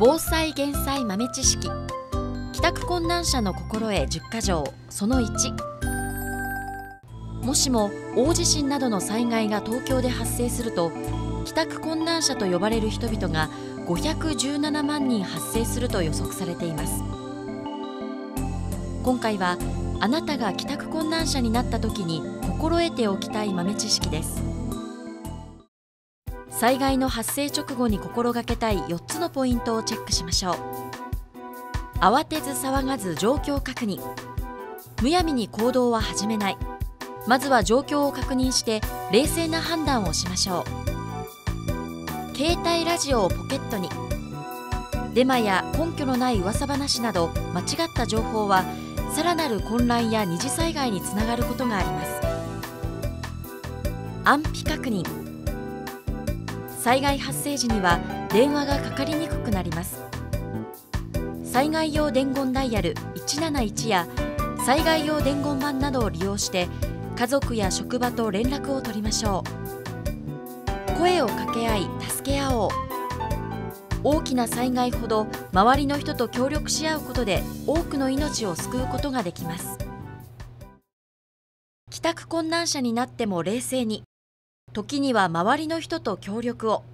防災減災豆知識。帰宅困難者の心得10か条。その1もしも大地震などの災害が東京で発生すると帰宅困難者と呼ばれる人々が517万人発生すると予測されています。今回はあなたが帰宅困難者になった時に心得ておきたい豆知識です。災害の発生直後に心がけたい4つのポイントをチェックしましょう。慌てず騒がず状況確認。むやみに行動は始めない。まずは状況を確認して冷静な判断をしましょう。携帯ラジオをポケットに。デマや根拠のない噂話など間違った情報はさらなる混乱や二次災害につながることがあります。安否確認。災害発生時には電話がかかりにくくなります。災害用伝言ダイヤル171や災害用伝言板などを利用して家族や職場と連絡を取りましょう。声を掛け合い助け合おう。大きな災害ほど周りの人と協力し合うことで多くの命を救うことができます。帰宅困難者になっても冷静に時には周りの人と協力を。